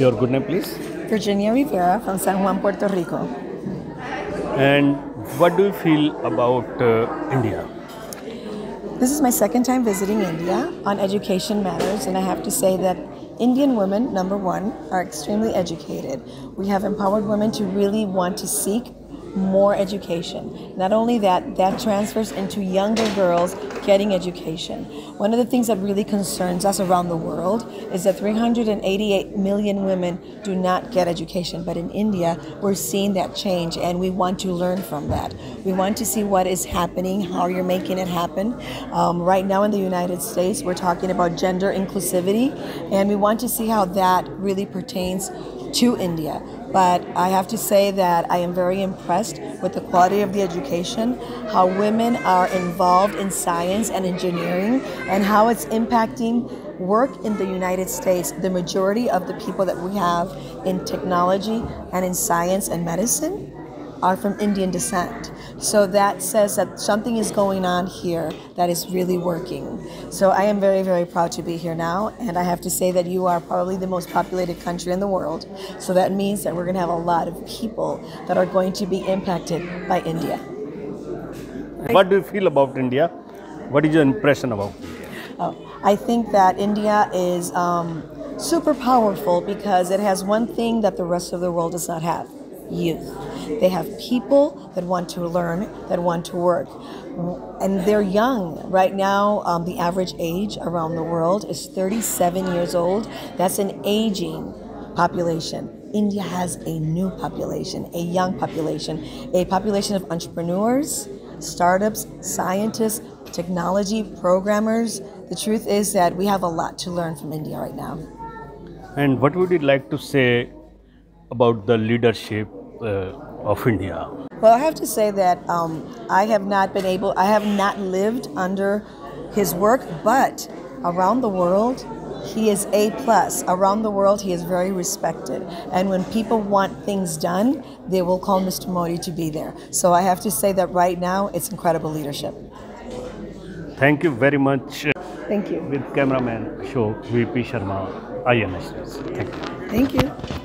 Your good name, please. Virginia Rivera from San Juan, Puerto Rico. And what do you feel about uh, India? This is my second time visiting India on education matters, and I have to say that Indian women, number one, are extremely educated. We have empowered women to really want to seek more education. Not only that, that transfers into younger girls getting education. One of the things that really concerns us around the world is that 388 million women do not get education. But in India, we're seeing that change and we want to learn from that. We want to see what is happening, how you're making it happen. Um, right now in the United States, we're talking about gender inclusivity and we want to see how that really pertains to India. But I have to say that I am very impressed with the quality of the education, how women are involved in science and engineering, and how it's impacting work in the United States. The majority of the people that we have in technology and in science and medicine are from Indian descent. So that says that something is going on here that is really working. So I am very, very proud to be here now. And I have to say that you are probably the most populated country in the world. So that means that we're going to have a lot of people that are going to be impacted by India. What do you feel about India? What is your impression about India? Oh, I think that India is um, super powerful because it has one thing that the rest of the world does not have youth. They have people that want to learn, that want to work. And they're young. Right now, um, the average age around the world is 37 years old. That's an aging population. India has a new population, a young population, a population of entrepreneurs, startups, scientists, technology, programmers. The truth is that we have a lot to learn from India right now. And what would you like to say about the leadership of India? Well, I have to say that um, I have not been able, I have not lived under his work, but around the world, he is A plus. Around the world, he is very respected. And when people want things done, they will call Mr. Modi to be there. So I have to say that right now, it's incredible leadership. Thank you very much. Thank you. With cameraman Ashok VP Sharma, INS. Thank you. Thank you.